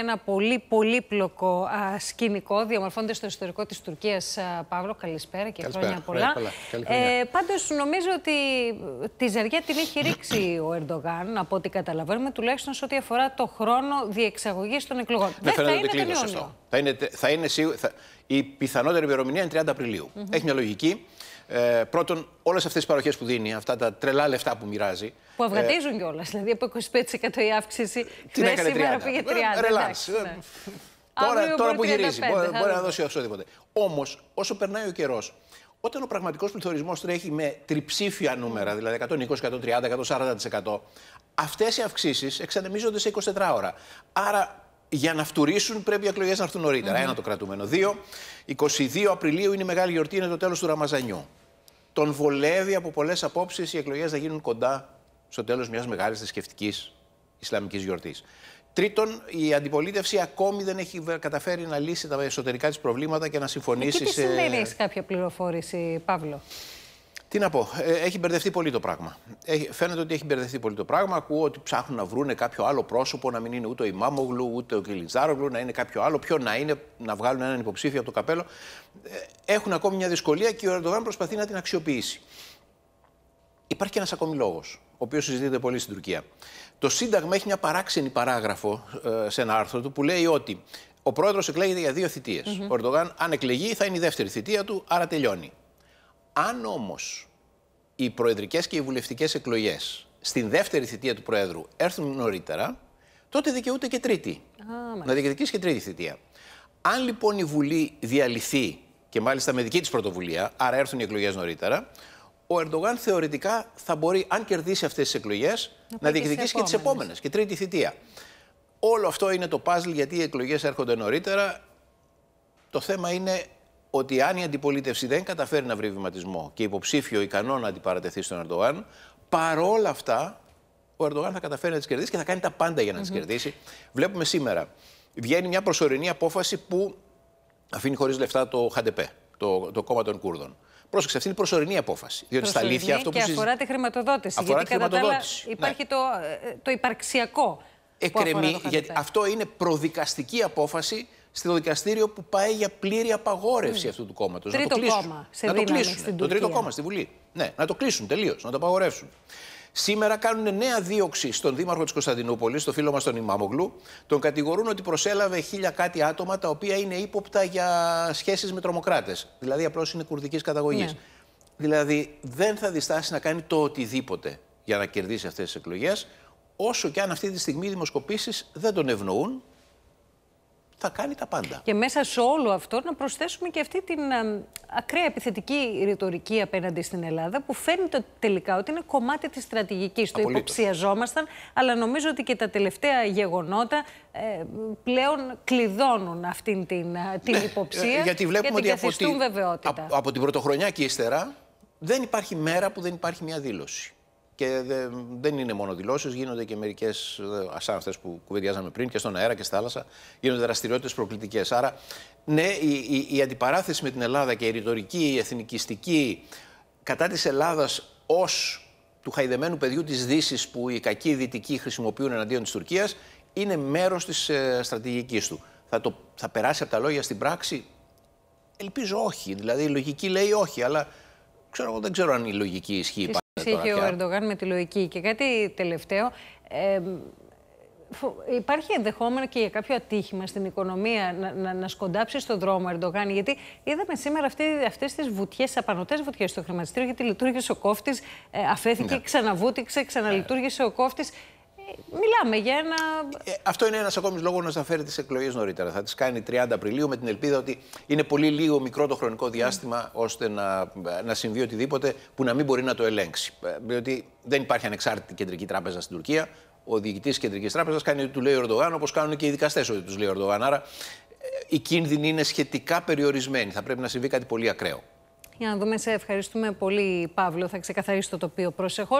Ένα πολύ πολύπλοκο α, σκηνικό διαμορφώνεται στο ιστορικό της Τουρκίας. Α, Παύλο, καλησπέρα και Καλησπέρα. χρόνια πολλά. Χρόνια πολλά. Καλή χρονιά. Ε, πάντως νομίζω ότι τη ζαριά την έχει ρίξει ο Ερντογάν, από ό,τι καταλαβαίνουμε, τουλάχιστον σε ό,τι αφορά το χρόνο διεξαγωγής των εκλογών. Ναι, Δεν θα φαίνεται είναι ότι τον κλείνει Ιούνιο. σωστό. Θα είναι, θα είναι σίγου- θα- η πιθανότερη ημερομηνία είναι 30 απριλιου Έχει μια λογική. Ε, πρώτον, όλες αυτές τις παροχές που δίνει, αυτά τα τρελά λεφτά που μοιράζει. Που αυγατίζουν κιόλας. Δηλαδή από 25% η αύξηση. Την χθες έκανε 30. σήμερα πήγε 30. Ε, relax. εντάξει, ναι. Τώρα, Αύριο τώρα μπορεί που γυρίζει, 35, μπορεί, θα μπορεί να δούμε. δώσει οτιδήποτε. Όμως, όσο περνάει ο καιρός, όταν ο πραγματικός πληθωρισμός τρέχει με τριψήφια νούμερα, δηλαδή 120, 130, 140%, αυτές οι αυξήσεις εξανεμίζονται σε 24 ώρα. Άρα, για να φτουρήσουν, πρέπει οι εκλογές να έρθουν νωρίτερα. Ένα το κρατούμενο. Δύο, 22 Απριλίου είναι η μεγάλη γιορτή, είναι το τέλος του Ραμαζανιού. Τον βολεύει από πολλές απόψεις οι εκλογές να γίνουν κοντά στο τέλος μιας μεγάλης θρησκευτικής Ισλαμικής γιορτής. Τρίτον, η αντιπολίτευση ακόμη δεν έχει βε- καταφέρει να λύσει τα εσωτερικά της προβλήματα και να συμφωνήσει Εκεί τι σε. σημαίνει, έχεις κάποια πληροφόρηση, Παύλο; Τι να πω, ε, έχει μπερδευτεί πολύ το πράγμα. Έχει, φαίνεται ότι έχει μπερδευτεί πολύ το πράγμα. Ακούω ότι ψάχνουν να βρούνε κάποιο άλλο πρόσωπο, να μην είναι ούτε ο Ιμάμογλου, ούτε ο Κιλιτζάρογλου, να είναι κάποιο άλλο. Ποιο να είναι, να βγάλουν έναν υποψήφιο από το καπέλο. Ε, έχουν ακόμη μια δυσκολία και ο Ερντογάν προσπαθεί να την αξιοποιήσει. Υπάρχει και ένας ακόμη λόγος, ο οποίος συζητείται πολύ στην Τουρκία. Το Σύνταγμα έχει μια παράξενη παράγραφο ε, σε ένα άρθρο του που λέει ότι ο πρόεδρος εκλέγεται για δύο θητείες. Ο Ερντογάν, αν εκλεγεί, θα είναι η δεύτερη θητεία του, άρα τελειώνει. Αν όμως οι προεδρικές και οι βουλευτικές εκλογές στην δεύτερη θητεία του Προέδρου έρθουν νωρίτερα, τότε δικαιούται και τρίτη. να διεκδικήσει και τρίτη θητεία. Αν λοιπόν η Βουλή διαλυθεί και μάλιστα με δική της πρωτοβουλία, άρα έρθουν οι εκλογές νωρίτερα, ο Ερντογάν θεωρητικά θα μπορεί, αν κερδίσει αυτές τις εκλογές, να, πάει και διεκδικήσει στις και τις επόμενες. επόμενες και τρίτη θητεία. Όλο αυτό είναι το παζλ γιατί οι εκλογές έρχονται νωρίτερα. Το θέμα είναι ότι αν η αντιπολίτευση δεν καταφέρει να βρει βηματισμό και υποψήφιο ικανό να αντιπαρατεθεί στον Ερντογάν, παρόλα αυτά ο Ερντογάν θα καταφέρει να τις κερδίσει και θα κάνει τα πάντα για να τις κερδίσει. Βλέπουμε σήμερα. Βγαίνει μια προσωρινή απόφαση που αφήνει χωρίς λεφτά το ΧΑΝΤΕΠΕ, το, το κόμμα των Κούρδων. Πρόσεξε, αυτή είναι η προσωρινή απόφαση. Διότι στα Προσωρινή αλήθεια αυτό που και συζη- αφορά τη χρηματοδότηση. Αφορά γιατί τη κατά τα άλλα χρηματοδότηση, ναι. υπάρχει το, ε, το υπαρξιακό. που αφορά εκκρεμεί, το γιατί ΧΑΤΠ. αυτό είναι προδικαστική απόφαση στο δικαστήριο που πάει για πλήρη απαγόρευση αυτού του κόμματος. Ναι. Τρίτο κόμμα σε να το δύναμη κλείσουν. στην Το τρίτο Τουρκία. κόμμα στη Βουλή. Ναι, να το κλείσουν τελείως, να το απαγορεύσουν. Σήμερα κάνουν νέα δίωξη στον Δήμαρχο της Κωνσταντινούπολης, το φίλο μας τον Ιμάμογλου. Τον κατηγορούν ότι προσέλαβε χίλια κάτι άτομα τα οποία είναι ύποπτα για σχέσεις με τρομοκράτες. Δηλαδή απλώς είναι κουρδικής καταγωγής. Ναι. Δηλαδή δεν θα διστάσει να κάνει το οτιδήποτε για να κερδίσει αυτές τις εκλογές, όσο και αν αυτή τη στιγμή οι δημοσκοπήσεις δεν τον ευνοούν, θα κάνει τα πάντα. Και μέσα σε όλο αυτό να προσθέσουμε και αυτή την α, ακραία επιθετική ρητορική απέναντι στην Ελλάδα που φαίνεται τελικά ότι είναι κομμάτι της στρατηγικής. Το Απολύτως. υποψιαζόμασταν, αλλά νομίζω ότι και τα τελευταία γεγονότα ε, πλέον κλειδώνουν αυτήν την, α, την υποψία Ε, γιατί βλέπουμε και την ότι από, καθιστούν τη- βεβαιότητα. από, από την πρωτοχρονιά και ύστερα δεν υπάρχει μέρα που δεν υπάρχει μια δήλωση. Και δε- δεν είναι μόνο δηλώσεις, γίνονται και μερικές, σαν αυτές που κουβεντιάζαμε πριν, και στον αέρα και στη θάλασσα, γίνονται δραστηριότητες προκλητικές. Άρα, ναι, η, η, η αντιπαράθεση με την Ελλάδα και η ρητορική, η εθνικιστική κατά της Ελλάδας ως του χαϊδεμένου παιδιού της Δύσης που οι κακοί δυτικοί χρησιμοποιούν εναντίον της Τουρκίας είναι μέρος της ε, στρατηγικής του. Θα, το, θα περάσει από τα λόγια στην πράξη, Ελπίζω όχι. Δηλαδή η λογική λέει όχι, αλλά ξέρω, εγώ δεν ξέρω αν η λογική ισχύει Τι πάντα σχέση τώρα είχε ο πια. Ερντογάν με τη λογική. Και κάτι τελευταίο. Ε, φο- υπάρχει ενδεχόμενο και για κάποιο ατύχημα στην οικονομία να, να, να σκοντάψει στον δρόμο ο Ερντογάν; Γιατί είδαμε σήμερα αυτέ αυτές τις βουτιές, απανοτές βουτιές στο χρηματιστήριο, γιατί λειτουργήσε ο κόφτης, ε, αφέθηκε, Ναι. ξαναβούτυξε, ξαναλειτουργήσε ο κόφτης. Ε, μιλάμε για ένα... Ε, αυτό είναι ένας ακόμη λόγος να φέρει τις εκλογές νωρίτερα. Θα τις κάνει 30 Απριλίου με την ελπίδα ότι είναι πολύ λίγο μικρό το χρονικό διάστημα ώστε να, να συμβεί οτιδήποτε που να μην μπορεί να το ελέγξει. Ε, Διότι δεν υπάρχει ανεξάρτητη κεντρική τράπεζα στην Τουρκία. Ο διοικητής της κεντρικής τράπεζας κάνει ό,τι του λέει ο Ερντογάν, όπως κάνουν και οι δικαστές ό,τι τους λέει ο Ερντογάν. Άρα ε, οι κίνδυνοι είναι σχετικά περιορισμένοι. Θα πρέπει να συμβεί κάτι πολύ ακραίο. Για να δούμε, σε ευχαριστούμε πολύ Παύλο, θα ξεκαθαρίσει το τοπίο προσεχώς.